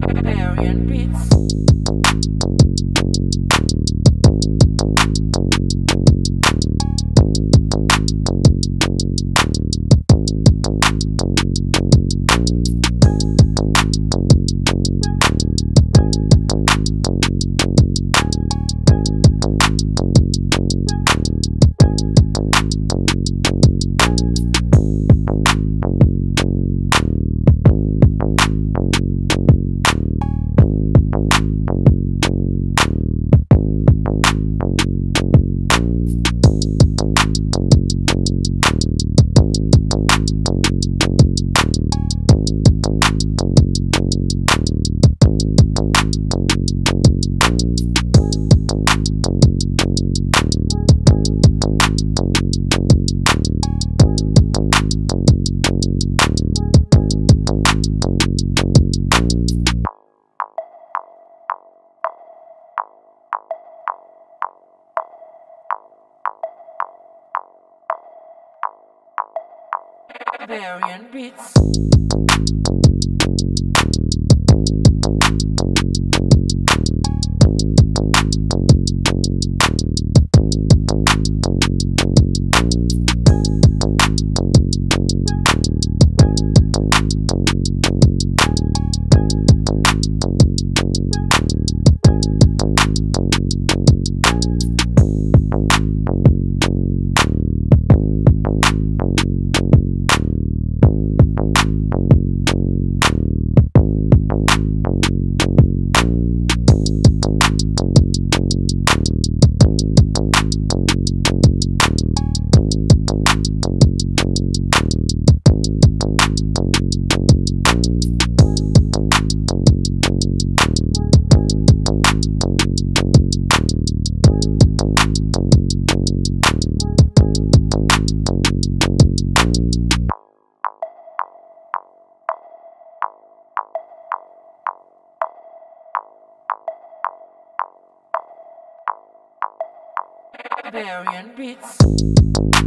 Bavarian beats. Variant Beats. Variant Beats.